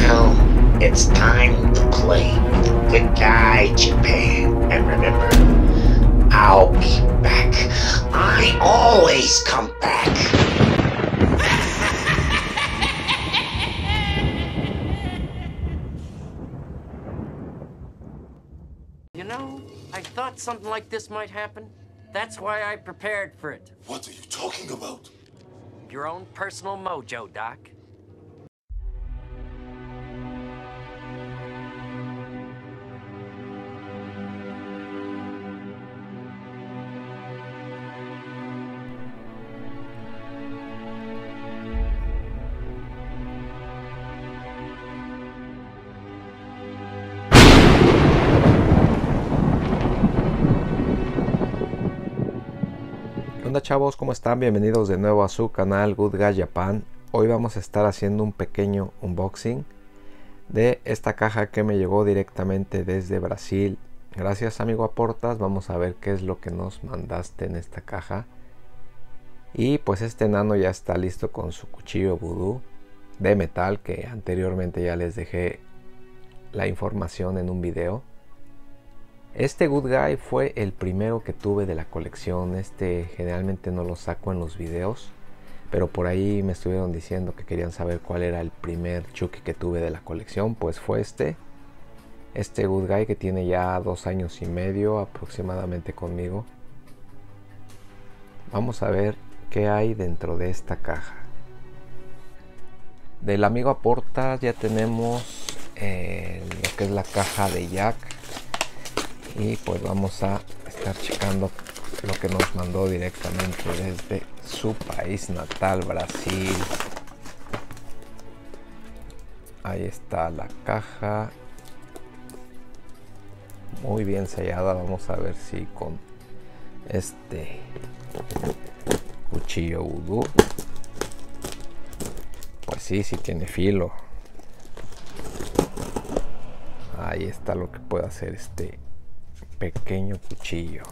now, it's time to play with Good Guy Japan. And remember, I'll be back. I always come back. You know, I thought something like this might happen. That's why I prepared for it. What are you talking about? Your own personal mojo, Doc. Onda chavos? ¿Cómo están? Bienvenidos de nuevo a su canal Good Guy Japan. Hoy vamos a estar haciendo un pequeño unboxing de esta caja que me llegó directamente desde Brasil. Gracias amigo Aportas, vamos a ver qué es lo que nos mandaste en esta caja. Y pues este nano ya está listo con su cuchillo vudú de metal que anteriormente ya les dejé la información en un video. Este Good Guy fue el primero que tuve de la colección. Este generalmente no lo saco en los videos. Pero por ahí me estuvieron diciendo que querían saber cuál era el primer Chucky que tuve de la colección. Pues fue este. Este Good Guy que tiene ya dos años y medio aproximadamente conmigo. Vamos a ver qué hay dentro de esta caja. Del amigo Aporta ya tenemos eh, lo que es la caja de Jack y pues vamos a estar checando lo que nos mandó directamente desde su país natal Brasil. Ahí está la caja. Muy bien sellada. Vamos a ver si con este cuchillo vudú. Pues sí, sí tiene filo. Ahí está lo que puede hacer este pequeño cuchillo.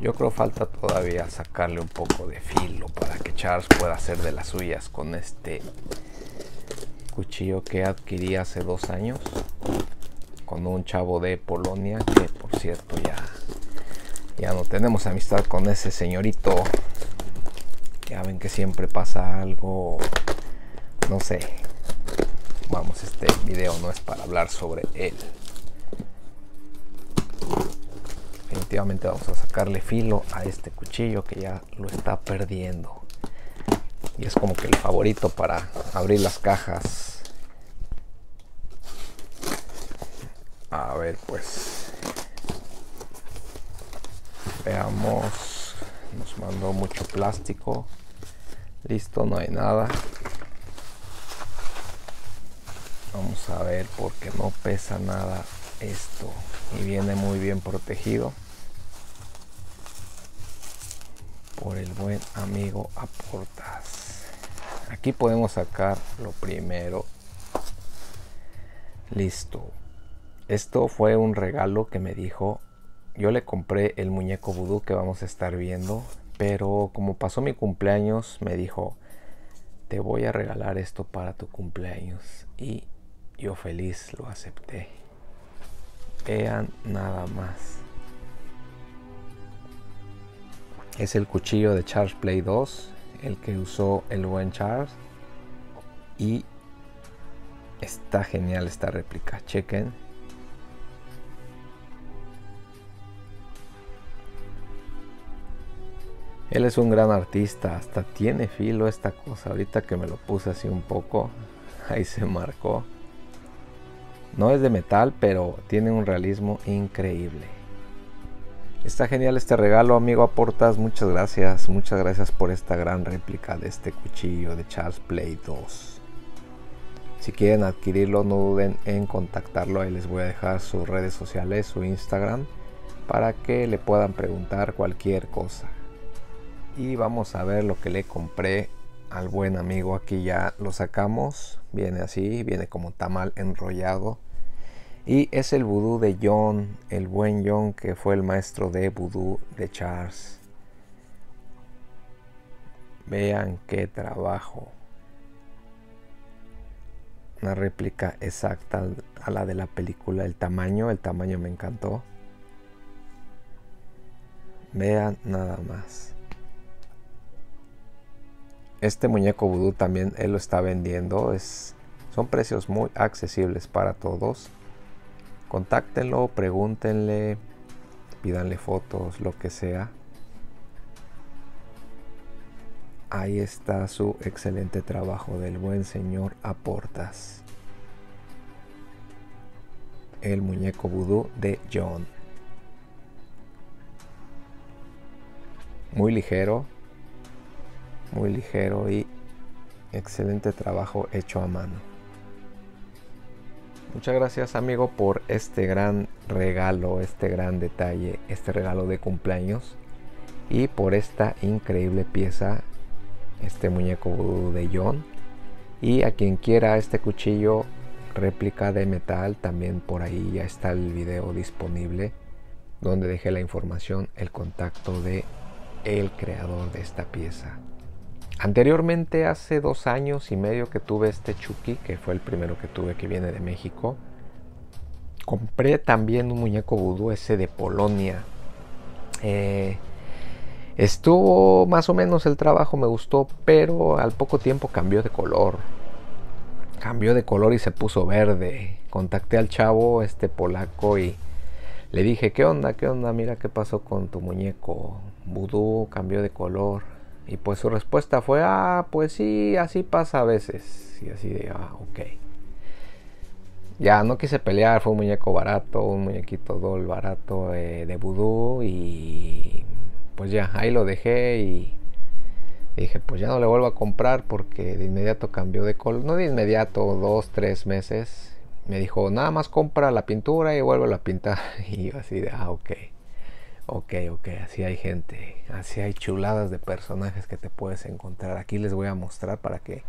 Yo creo falta todavía sacarle un poco de filo para que Charles pueda hacer de las suyas con este cuchillo que adquirí hace dos años con un chavo de Polonia que por cierto ya ya no tenemos amistad con ese señorito. Ya ven que siempre pasa algo. No sé. Vamos este video no es para hablar sobre él. Definitivamente vamos a sacarle filo a este cuchillo que ya lo está perdiendo. Y es como que el favorito para abrir las cajas a ver pues. Veamos. Nos mandó mucho plástico. Listo no hay nada. Vamos a ver porque no pesa nada esto. Y viene muy bien protegido. Por el buen amigo aportas. Aquí podemos sacar lo primero. Listo esto fue un regalo que me dijo. Yo le compré el muñeco vudú que vamos a estar viendo. Pero como pasó mi cumpleaños, me dijo, te voy a regalar esto para tu cumpleaños. Y yo feliz lo acepté. Vean nada más. Es el cuchillo de Charles Play 2, el que usó el buen Charles. Y está genial esta réplica. Chequen. Él es un gran artista, hasta tiene filo esta cosa. Ahorita que me lo puse así un poco, ahí se marcó. No es de metal, pero tiene un realismo increíble. Está genial este regalo, amigo Aportas. Muchas gracias, muchas gracias por esta gran réplica de este cuchillo de Charles Play 2. Si quieren adquirirlo, no duden en contactarlo. Ahí les voy a dejar sus redes sociales, su Instagram, para que le puedan preguntar cualquier cosa. Y vamos a ver lo que le compré al buen amigo. Aquí ya lo sacamos. Viene así viene como tamal enrollado. Y es el vudú de John el buen John que fue el maestro de vudú de Charles. Vean qué trabajo. Una réplica exacta a la de la película. El tamaño el tamaño me encantó. Vean nada más este muñeco vudú también él lo está vendiendo. Es, son precios muy accesibles para todos. Contáctenlo, pregúntenle, pídanle fotos, lo que sea. Ahí está su excelente trabajo del buen señor Aportas. El muñeco vudú de John. Muy ligero, muy ligero y excelente trabajo hecho a mano. Muchas gracias amigo por este gran regalo, este gran detalle, este regalo de cumpleaños y por esta increíble pieza, este muñeco de John. Y a quien quiera este cuchillo réplica de metal, también por ahí ya está el video disponible donde dejé la información, el contacto de el creador de esta pieza. Anteriormente, hace dos años y medio que tuve este Chucky, que fue el primero que tuve que viene de México, compré también un muñeco vudú ese de Polonia. Eh, estuvo más o menos el trabajo, me gustó, pero al poco tiempo cambió de color. Cambió de color y se puso verde. Contacté al chavo, este polaco, y le dije, ¿qué onda? ¿Qué onda? Mira qué pasó con tu muñeco. Vudú cambió de color y pues su respuesta fue, ah, pues sí, así pasa a veces. Y así de, ah, ok. Ya no quise pelear, fue un muñeco barato, un muñequito doll barato eh, de vudú y pues ya, ahí lo dejé y dije, pues ya no le vuelvo a comprar porque de inmediato cambió de color, no de inmediato, dos, tres meses. Me dijo, nada más compra la pintura y vuelve a pintar. Y yo así de, ah, ok. Ok, ok, así hay gente, así hay chuladas de personajes que te puedes encontrar. Aquí les voy a mostrar para que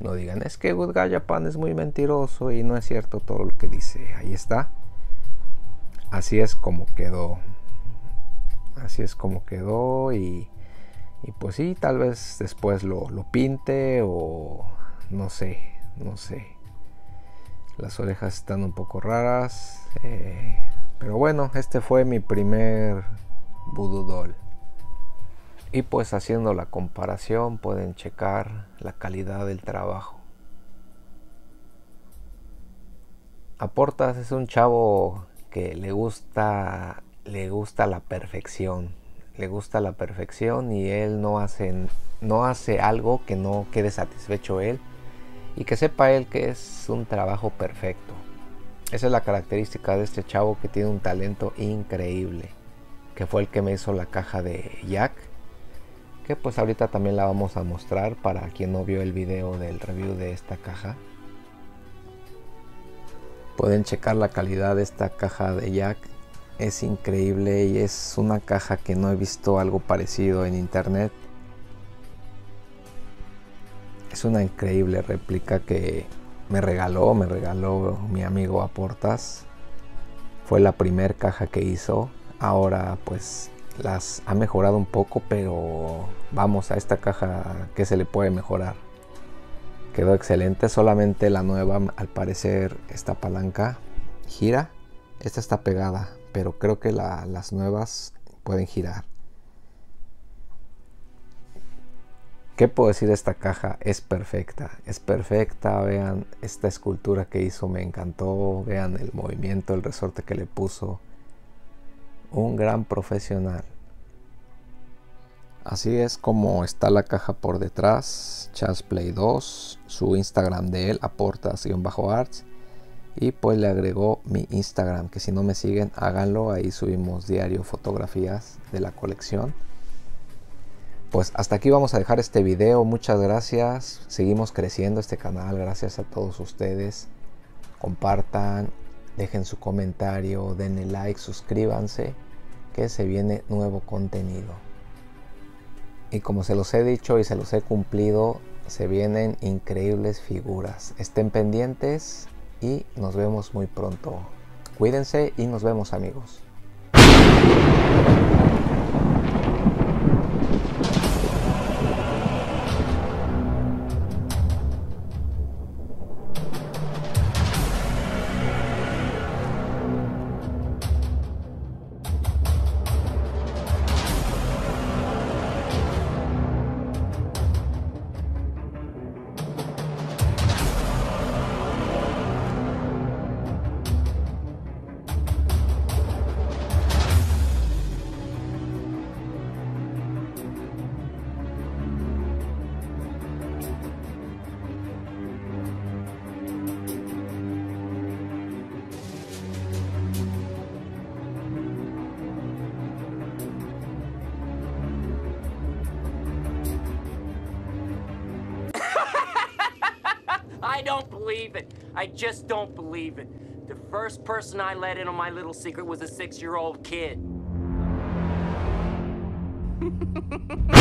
no digan, es que Good Guy Japan es muy mentiroso y no es cierto todo lo que dice. Ahí está. Así es como quedó. Así es como quedó y, y pues sí, tal vez después lo, lo pinte o no sé, no sé. Las orejas están un poco raras. Eh, pero bueno, este fue mi primer Voodoo Doll. Y pues haciendo la comparación pueden checar la calidad del trabajo. Aportas es un chavo que le gusta le gusta la perfección. Le gusta la perfección y él no hace no hace algo que no quede satisfecho él y que sepa él que es un trabajo perfecto. Esa es la característica de este chavo que tiene un talento increíble. Que fue el que me hizo la caja de Jack. Que pues ahorita también la vamos a mostrar para quien no vio el video del review de esta caja. Pueden checar la calidad de esta caja de Jack. Es increíble y es una caja que no he visto algo parecido en internet. Es una increíble réplica que me regaló, me regaló mi amigo Aportas. Fue la primer caja que hizo. Ahora pues las ha mejorado un poco, pero vamos a esta caja que se le puede mejorar. Quedó excelente, solamente la nueva al parecer esta palanca gira. Esta está pegada, pero creo que las nuevas pueden girar. ¿Qué puedo decir de esta caja? Es perfecta, es perfecta. Vean esta escultura que hizo, me encantó. Vean el movimiento, el resorte que le puso. Un gran profesional. Así es como está la caja por detrás. Play 2, su Instagram de él, aportas-arts. Y pues le agregó mi Instagram, que si no me siguen, háganlo. Ahí subimos diario fotografías de la colección pues hasta aquí vamos a dejar este video. Muchas gracias. Seguimos creciendo este canal. Gracias a todos ustedes. Compartan, dejen su comentario, denle like, suscríbanse, que se viene nuevo contenido. Y como se los he dicho y se los he cumplido, se vienen increíbles figuras. Estén pendientes y nos vemos muy pronto. Cuídense y nos vemos amigos. Believe it. I just don't believe it. The first person I let in on my little secret was a six year old kid.